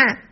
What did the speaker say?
案。